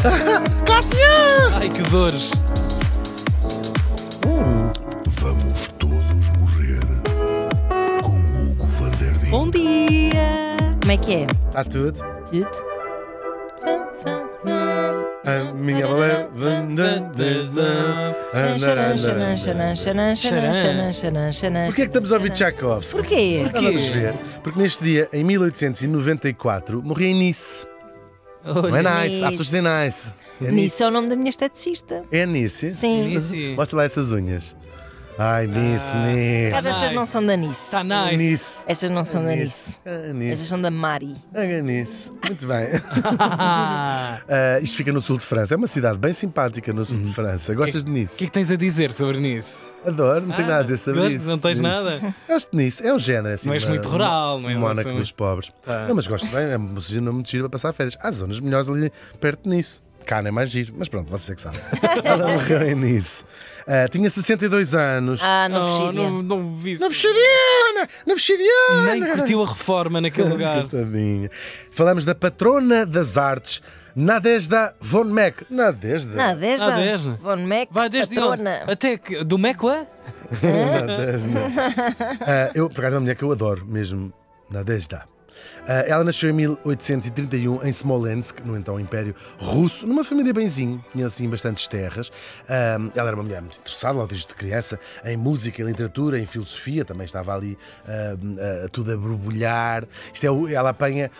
Ai, que dores. Vamos todos morrer com Hugo van der. Bom dia! Como é que é? Está tudo? Tudo? A minha bola. Porquê é que estamos a ouvir Tchaikovsky? Porquê? Então Vamos ver. Porque neste dia, em 1894, morria em Nice. Não é nice? Há pessoas que dizem nice. É Nisso é o nome da minha esteticista. É Nice? Sim. Nice. Mostra lá essas unhas. Ai, Nice, Nice. Mas estas não são da Nice. Está nice. Nice. Estas não são da Nice. Ah, Estas Nice. são da Mari. Ah, Nice. Muito bem. Ah, Ah, isto fica no sul de França. É uma cidade bem simpática no sul de França. Gostas de O Nice? que é que tens a dizer sobre nisso? Adoro, não tenho Ah, nada a dizer sobre gostas? isso. Não tens Nice. nada? Gosto de Nice. É um género assim. Não és uma- muito rural, não é? Um Mónaco Assim, dos pobres. Tá. Não, mas gosto bem. É uma zona muito gira para passar férias. Há zonas melhores ali perto de Nice. Não é mais giro, mas pronto, você é que sabe. Ela morreu em Nice. Ah, tinha 62 anos. Ah, não Oh, não, não vi isso. Nem curtiu a reforma naquele lugar. Coitadinha. Falamos da patrona das artes, Nadezhda von Meck. Nadezhda? Não, desde Ah, a desde. Von Mac, Vai desde patrona. onde? Até que, do Mecoa? Nadezhda. Ah, eu, por acaso, é uma mulher que eu adoro mesmo. Nadezhda. Ah, ela nasceu em 1831 em Smolensk, no então Império Russo, numa família benzinho, tinha assim bastantes terras. Ah, ela era uma mulher muito interessada, logo desde criança, em música, em literatura, em filosofia, também estava ali ah, tudo a borbulhar. Isto é, o- ela apanha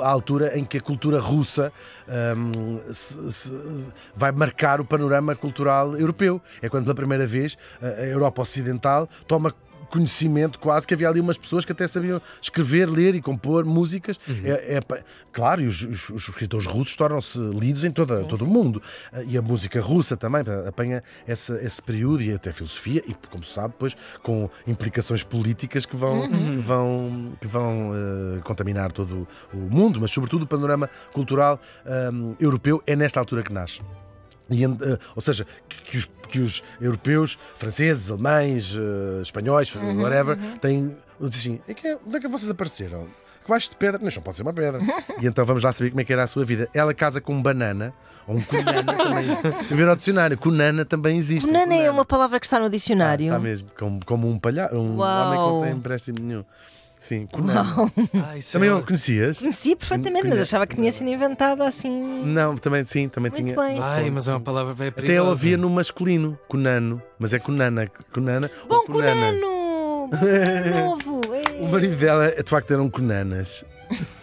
a altura em que a cultura russa vai marcar o panorama cultural europeu. É quando pela primeira vez a Europa Ocidental toma conhecimento quase que havia ali umas pessoas que até sabiam escrever, ler e compor músicas. É, é pa- claro, e os, os- os escritores russos tornam-se lidos em toda, todo o mundo. Ah, E a música russa também apanha essa- esse período e até a filosofia, e como se sabe, depois com implicações políticas que vão, que vão, que vão ah, contaminar todo o mundo, mas sobretudo o panorama cultural ah, europeu é nesta altura que nasce. E, eh, ou seja, que, os, que os europeus, franceses, alemães, eh, espanhóis, whatever, têm. eu disse assim: é que, onde é que vocês apareceram? Que baixo de pedra? Não, não pode ser uma pedra. e então vamos lá saber como é que era a sua vida. Ela casa com um banana, ou um cunana também existe. Ver ao dicionário, cunana também existe. Banana é Cunana. uma palavra que está no dicionário. Ah, está mesmo, como, como um palhaço, um Uau. homem que não tem empréstimo nenhum. Sim, cunana. Ai, Também não conhecias? Conhecia perfeitamente, mas achava que tinha sido inventada assim. Não, também sim, também Muito tinha. bem. Ai, mas é uma palavra bem Até eu perigosa. havia no masculino, Cunano, mas é Cunana. Cunana Bom! Bom novo! Ei. O marido dela, de facto, eram Cunanas.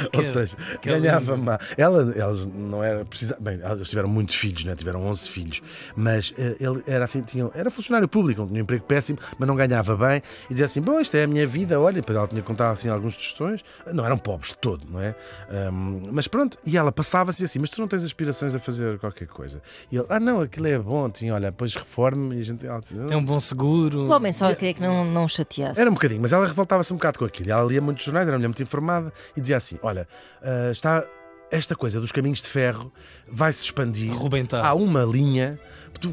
Ou seja, que ganhava lindo. má. Ela, elas não era precisa. Bem, elas tiveram muitos filhos, né? tiveram 11 filhos, mas eh, ele era assim, tinha, era funcionário público, um emprego péssimo, mas não ganhava bem, e dizia assim: Bom, isto é a minha vida, olha, depois ela tinha contado assim alguns tostões, não eram pobres de todo, não é? Ahm, mas pronto, e ela passava-se assim: Mas tu não tens aspirações a fazer qualquer coisa? E ele: Ah, não, aquilo é bom, tinha, olha, depois reforme, e a gente. ela dizia, Tem um bom seguro. O homem só queria que não, não chateasse. era um bocadinho, mas ela revoltava-se um bocado com aquilo. Ela lia muitos jornais, era uma mulher muito informada e dizia assim: Olha, ah, está esta coisa dos caminhos de ferro vai se expandir. Arrebentar. Há uma linha,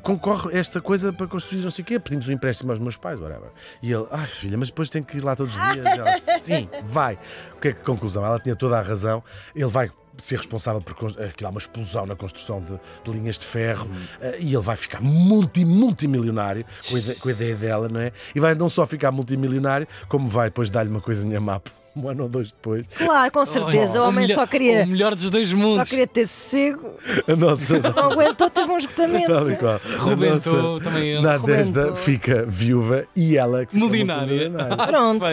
concorre esta coisa para construir não sei o quê. Pedimos um empréstimo aos meus pais, whatever. E ele, ai filha, mas depois tem que ir lá todos os dias. E ela, sim, vai. O que é que conclusão? Ela tinha toda a razão. Ele vai ser responsável por aquilo há uma explosão na construção de, de linhas de ferro eh, e ele vai ficar multi, multimilionário com a, ide- com a ideia dela, não é? E vai não só ficar multimilionário, como vai depois dar-lhe uma coisinha má um ano ou dois depois. Claro, com certeza. o homem melhor, só queria, O melhor dos dois só mundos. queria ter sossego. A nossa. Não aguentou, teve um esgotamento. Tal e qual. Rebentou nossa também ele. Nadezhda Rebentou. fica viúva e ela que fica multimilionária. Pronto.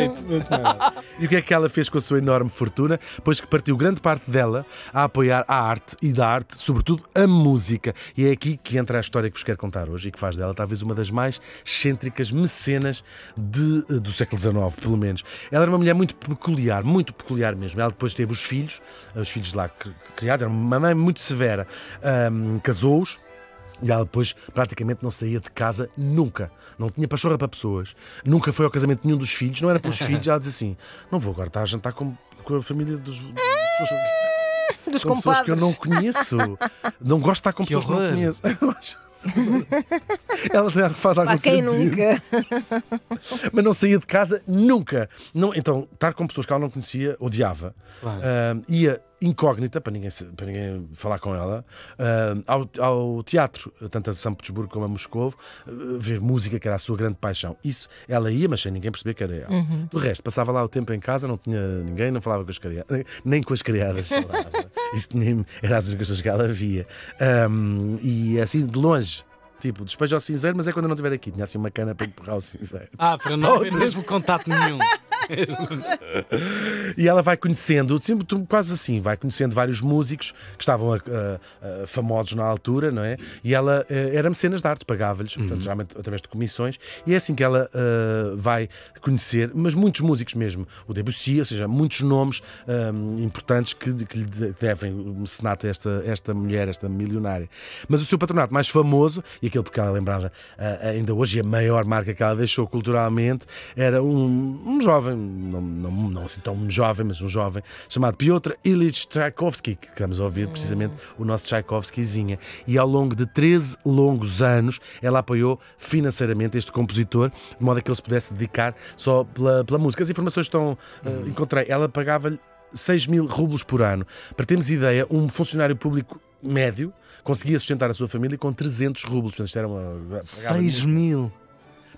E o que é que ela fez com a sua enorme fortuna? Pois que partiu grande parte dela a apoiar a arte e da arte, sobretudo a música. E é aqui que entra a história que vos quero contar hoje e que faz dela talvez uma das mais excêntricas mecenas de- do século XIX, pelo menos. Ela era uma mulher muito peculiar, muito peculiar mesmo. Ela depois teve os filhos, os filhos lá cri- criados, era uma mãe muito severa. Ahm, Casou-os. E ela depois praticamente não saía de casa nunca. Não tinha pachorra para pessoas. Nunca foi ao casamento de nenhum dos filhos. Não era para os filhos. Ela dizia assim: Não vou agora estar a jantar com, com a família dos. dos Dos com pessoas que eu não conheço. Não gosto de estar com Que pessoas que não horror. conheço. Ela tem- faz algum Pá, quem sentido. nunca? Mas não saía de casa nunca. Não, então, estar com pessoas que ela não conhecia, odiava. Claro. Ah, ia incógnita, para ninguém, para ninguém falar com ela, ah, ao, ao teatro, tanto a São Petersburgo como a Moscovo, ah, ver música, que era a sua grande paixão. Isso ela ia, mas sem ninguém perceber que era ela. Do resto, passava lá o tempo em casa, não tinha ninguém, não falava com as criadas, nem com as criadas falava. Isso nem, era as únicas coisas que ela via. Ahm, e assim, de longe. Tipo, despejo ao cinzeiro, mas é quando eu não estiver aqui. Tinha assim uma cana para empurrar o cinzeiro. Ah, para não haver mesmo contato nenhum. E ela vai conhecendo, sempre quase assim, vai conhecendo vários músicos que estavam a- a- a- famosos na altura, não é? E ela eh, era mecenas de arte, pagava-lhes, portanto, geralmente através de comissões, e é assim que ela eh, vai conhecer, mas muitos músicos mesmo, o Debussy, ou seja, muitos nomes ahm, importantes que, que lhe de- devem o mecenato a esta, esta mulher, esta milionária. Mas o seu patronato mais famoso, e aquele porque ela é lembrada ah, ainda hoje, e a maior marca que ela deixou culturalmente, era um, um jovem, não, não, não assim tão jovem, mas um jovem, chamado Piotr Ilyich Tchaikovsky, que estamos a ouvir precisamente o nosso Tchaikovskyzinha. E ao longo de 13 longos anos, ela apoiou financeiramente este compositor, de modo a que ele se pudesse dedicar só pela, pela música. As informações estão. ah, encontrei, ela pagava-lhe 6 mil rublos por ano. Para termos ideia, um funcionário público médio conseguia sustentar a sua família com 300 rublos. Portanto, isto era uma. pagava 6 mil.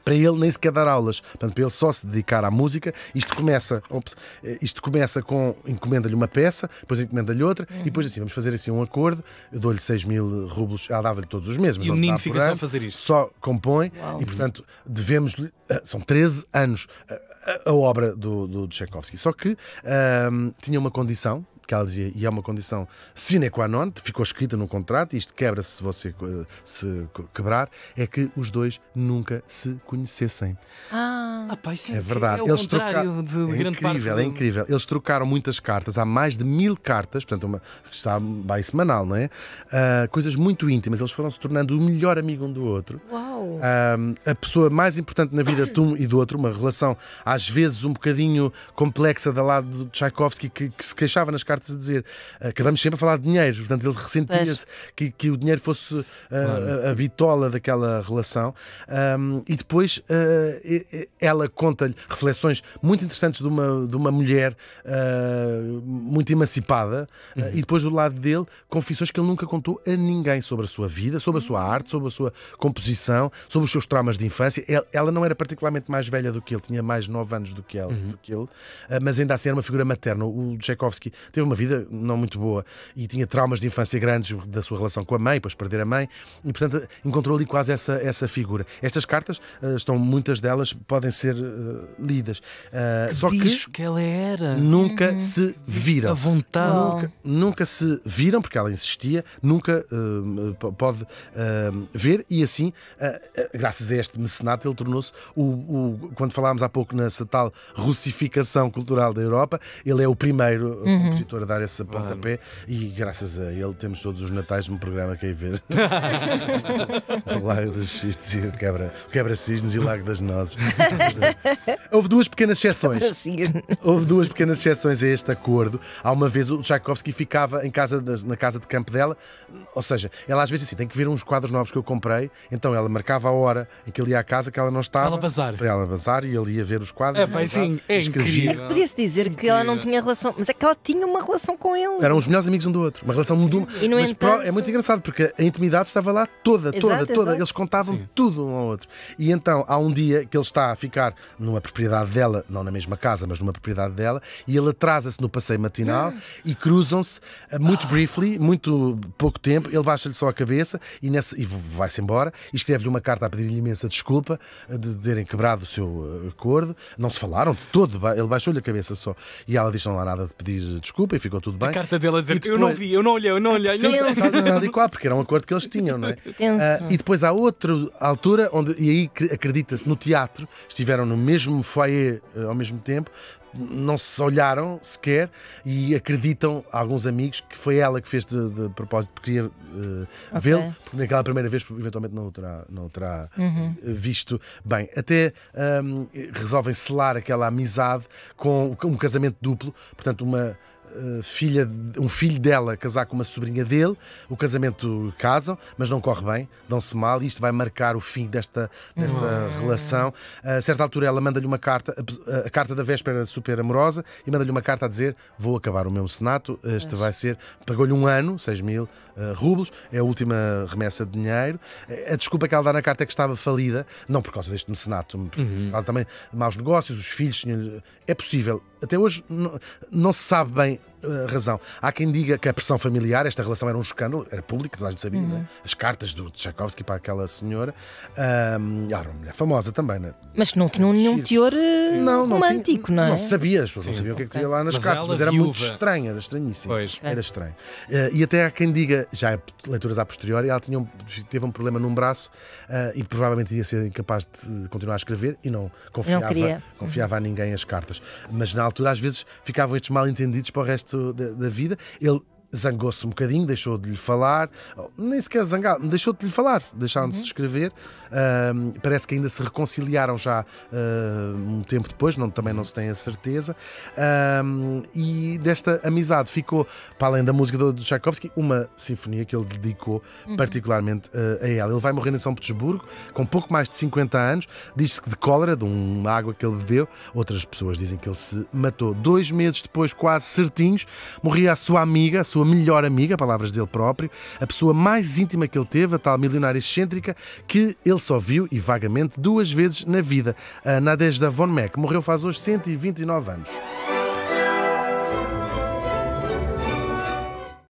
Para ele nem sequer dar aulas, portanto, para ele só se dedicar à música. Isto começa, ops, eh, isto começa com encomenda-lhe uma peça, depois encomenda-lhe outra, e depois assim, vamos fazer assim um acordo. Dou-lhe 6 mil rublos, ela dava-lhe todos os meses. E o menino fica só a fazer isto. Só compõe, Uau. e portanto, devemos-lhe. eh, São 13 anos a, a- a obra do, do Tchaikovsky. Só que ahm, tinha uma condição, que ela dizia, e é uma condição sine qua non, ficou escrita no contrato, isto quebra-se se você eh, se quebrar, é que os dois nunca se conhecessem. Ah, Ah, pá, isso É verdade. É o Eles contrário trocaram. de, de é grande parte. incrível, do- é incrível. Eles trocaram muitas cartas, há mais de mil cartas, portanto, uma, está bem semanal, não é? Ah, coisas muito íntimas. Eles foram se tornando o melhor amigo um do outro. uau. Ahm, a pessoa mais importante na vida de um e do outro, uma relação às vezes um bocadinho complexa da lado do Tchaikovsky, que, que se queixava nas cartas a dizer acabamos sempre a falar de dinheiro, portanto ele ressentia-se que, que o dinheiro fosse ah, a, a bitola daquela relação. Ahm, e depois ah, e- ela conta-lhe reflexões muito interessantes de uma, de uma mulher ah, muito emancipada, ah, e depois do lado dele, confissões que ele nunca contou a ninguém sobre a sua vida, sobre a sua arte, sobre a sua composição, sobre os seus traumas de infância. El- Ela não era particularmente mais velha do que ele, tinha mais 9 anos do que, ela, do que ele, ah, mas ainda assim era uma figura materna. O Tchaikovsky teve uma vida não muito boa e tinha traumas de infância grandes da sua relação com a mãe, depois perder a mãe, e portanto encontrou ali quase essa, essa figura. Estas cartas ah, estão, muitas delas podem ser ah, lidas. Ah, Que só bicho que ela era. que nunca se viram. A vontade. Nunca, nunca se viram, porque ela insistia, nunca p- pode ver, e assim, graças a este mecenato, ele tornou-se o, o- Quando falámos há pouco nessa tal russificação cultural da Europa, ele é o primeiro uh, compositor a dar esse pontapé, e graças a ele temos todos os natais num programa que aí ver. o Lago dos Cisnes e o Quebra- o Quebra-Cisnes e o Lago das Nozes. Houve duas pequenas exceções. Houve duas pequenas exceções a este acordo. Há uma vez o Tchaikovsky ficava em casa na casa de campo dela, ou seja, ela às vezes assim tem que ver uns quadros novos que eu comprei, então ela marcava a hora em que ele ia à casa que ela não estava. Ela bazar. Para ela bazar e ele ia ver os quadros. É, pá, sim, é incrível. Podia-se dizer que ela não tinha relação, mas é que ela tinha uma relação com ele. Eram os melhores amigos um do outro. Uma relação muito. E, no mas entanto- pro- é muito engraçado porque a intimidade estava lá toda, toda, Exato, toda. exato. Eles contavam Sim. tudo um ao outro. E então há um dia que ele está a ficar numa propriedade dela, não na mesma casa, mas numa propriedade dela, e ele atrasa-se no passeio matinal e cruzam-se eh, muito briefly, muito pouco tempo. Ele baixa-lhe só a cabeça e, nessa- e vai-se embora e escreve-lhe uma carta a pedir-lhe imensa desculpa eh, de terem quebrado o seu eh, acordo. Não se falaram de todo, ele baixou-lhe a cabeça só. E ela diz: Não há nada de pedir desculpa e ficou tudo bem. A carta dele a dizer: E Eu não depois- vi, eu não olhei, eu não olhei. Sim, não- tal e qual, porque era um acordo que eles tinham, não é? Ah, e depois há outra altura onde, e aí cre- acredita-se, no teatro, estiveram no mesmo foyer eh, ao mesmo tempo, não se olharam sequer e acreditam alguns amigos que foi ela que fez de, de propósito, porque queria eh, Ok. vê-lo, porque naquela primeira vez eventualmente não o terá, não o terá eh, visto bem. Até ahm, resolvem selar aquela amizade com um casamento duplo, portanto, uma eh, filha, um filho dela casar com uma sobrinha dele. O casamento casam, mas não corre bem, dão-se mal e isto vai marcar o fim desta, desta relação. A certa altura ela manda-lhe uma carta, a, a carta da véspera era super amorosa, e manda-lhe uma carta a dizer: Vou acabar o meu senato, este vai ser. Pagou-lhe um ano, 6 mil eh, rublos, é a última remessa de dinheiro. Eh, A desculpa que ela dá na carta é que estava falida, não por causa deste mecenato, por causa também de maus negócios, os filhos. É possível. Até hoje não, não se sabe bem a razão. Há quem diga que a pressão familiar, esta relação era um escândalo, era pública, toda a gente sabia, não é? As cartas do Tchaikovsky para aquela senhora. ahm, era uma mulher famosa também, não é? Mas que não tinham nenhum teor eh, Não, não, romântico, tinha- não é? Não sabia, as pessoas não sabiam o que é que dizia lá nas Mas cartas, ela, mas era muito viúva- estranho, era estranhíssimo. Pois. Era estranho. Eh, e até há quem diga, já é leituras a posteriori, ela tinha um- teve um problema num braço eh, e provavelmente ia ser incapaz de continuar a escrever e não confiava, queria. confiava a ninguém as cartas. Mas na altura, às vezes, ficavam estes mal entendidos para o resto da, da vida. Ele zangou-se um bocadinho, deixou de lhe falar, oh, nem sequer zangado, deixou de lhe falar, deixaram-se de escrever. Ahm, parece que ainda se reconciliaram já ah, um tempo depois, não, também não se tem a certeza. Ahm, e desta amizade ficou, para além da música do, do Tchaikovsky, uma sinfonia que ele dedicou particularmente ah, a ela. Ele vai morrer em São Petersburgo com pouco mais de 50 anos. Diz-se que de cólera, de uma água que ele bebeu. Outras pessoas dizem que ele se matou. Dois meses depois, quase certinhos, morria a sua amiga, a sua melhor amiga, palavras dele próprio, a pessoa mais íntima que ele teve, a tal milionária excêntrica, que ele só viu, e vagamente, duas vezes na vida. A Nadezhda von Meck morreu faz hoje 129 anos.